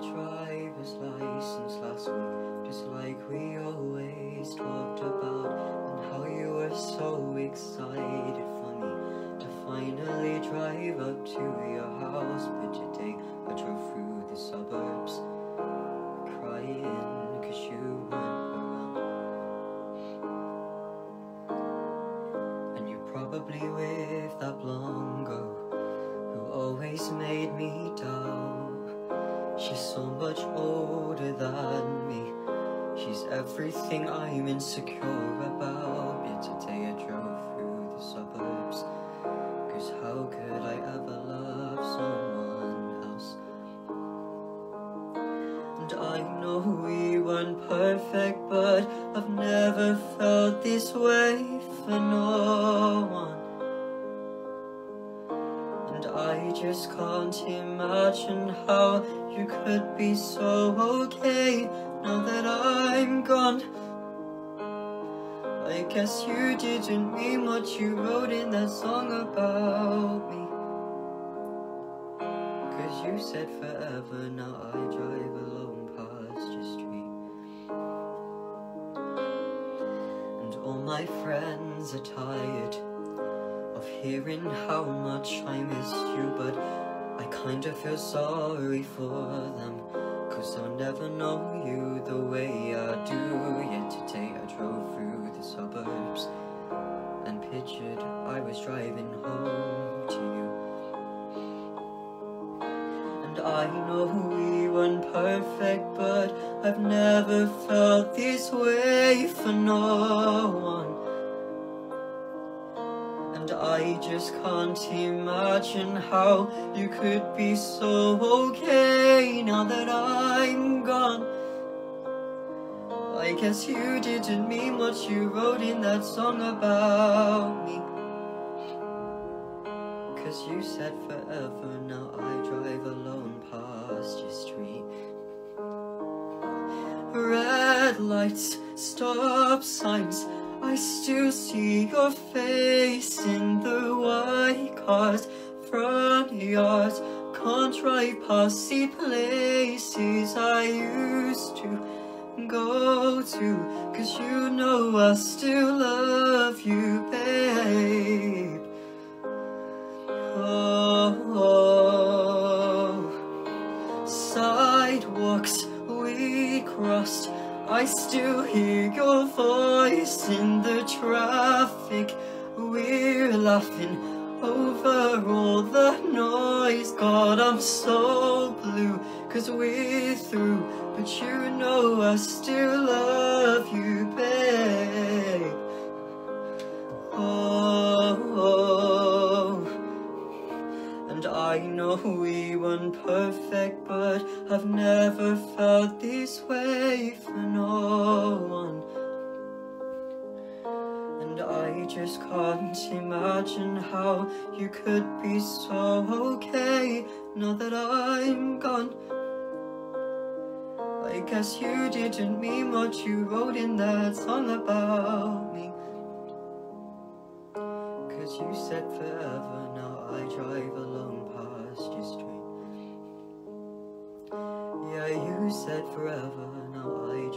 driver's license last week Just like we always talked about And how you were so excited for me To finally drive up to your house. But today I drove through the suburbs Crying cause you weren't around. And you're probably with that blonde girl Who always made me doubt She's so much older than me. She's everything I'm insecure about. Yet today I drove through the suburbs. Cause how could I ever love someone else? And I know we weren't perfect, but I've never felt this way for no one. And I just can't imagine how you could be so okay now that I'm gone. I guess you didn't mean what you wrote in that song about me. Cause you said forever, now I drive alone past your street. And all my friends are tired hearing how much I miss you, but I kinda feel sorry for them. Cause I'll never know you the way I do. Yet today I drove through the suburbs and pictured I was driving home to you. And I know we weren't perfect, but I've never felt this way for no one. And I just can't imagine how you could be so okay now that I'm gone. I guess you didn't mean what you wrote in that song about me. Cause you said forever, now I drive alone past your street. Red lights, stop signs, I still see your face in cars, front yards. Can't past places I used to go to, cause you know I still love you, babe. Oh, sidewalks we crossed. I still hear your voice in the traffic. We're laughing over all the noise. God, I'm so blue, cause we're through. But you know I still love you, babe. Oh. And I know we weren't perfect, but I've never felt this way for no one. Just can't imagine how you could be so okay now that I'm gone. I guess you didn't mean what you wrote in that song about me. Cause you said forever, now I drive along past your street. Yeah, you said forever, now I